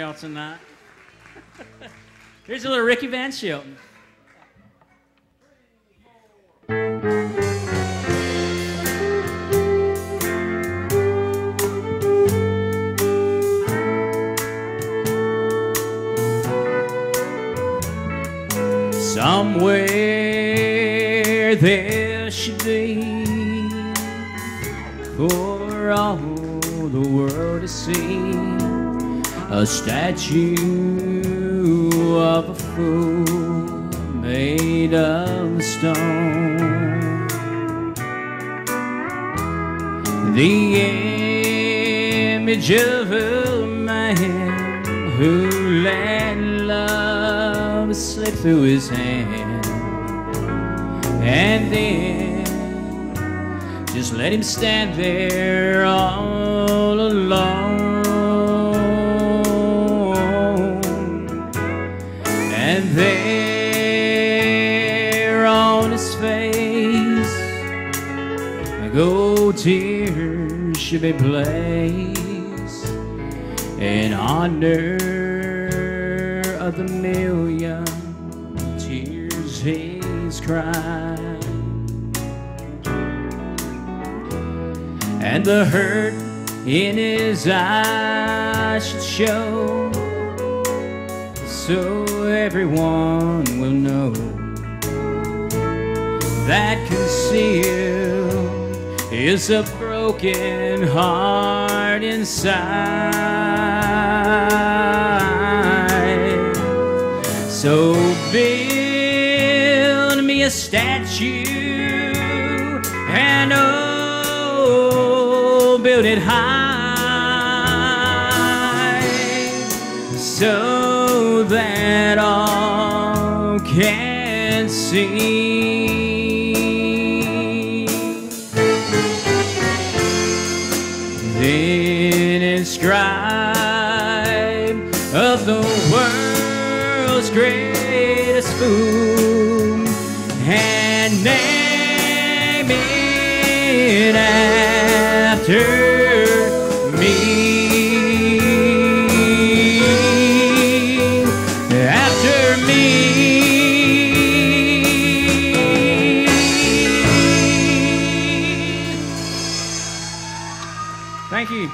y'all tonight. Here's a little Ricky Van Shelton. Somewhere there should be for all the world to see a statue of a fool made of stone. The image of a man who let love slip through his hand, and then just let him stand there all And there on his face, a gold tears should be placed in honor of the million tears he's cried. and the hurt in his eyes should show so everyone will know that concealed is a broken heart inside. So build me a statue and oh, build it high. So that all can see. Then inscribe of the world's greatest fool and name it after Thank you.